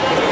what